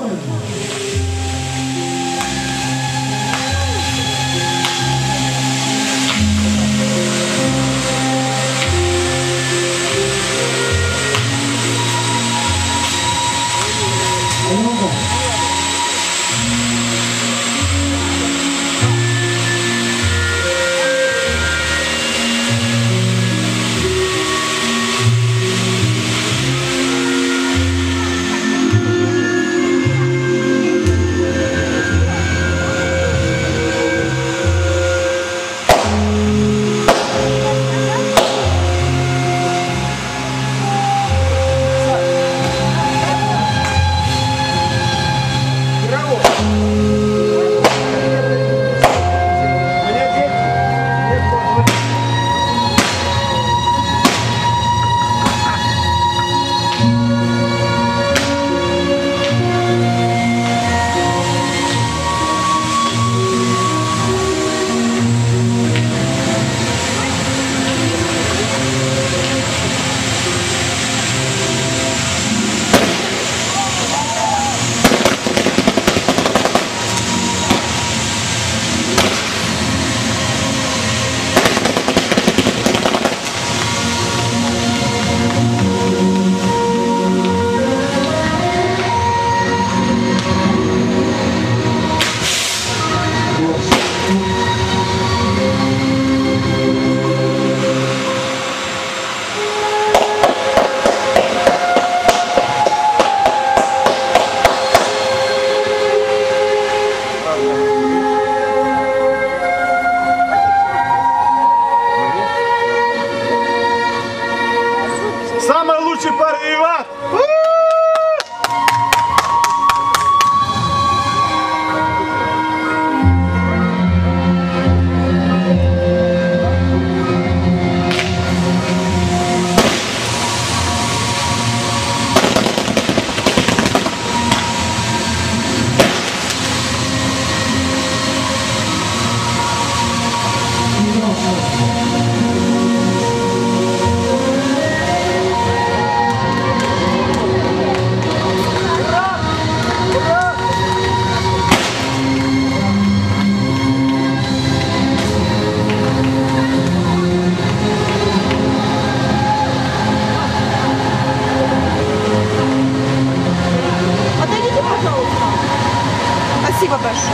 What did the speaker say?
Lord. Спасибо большое.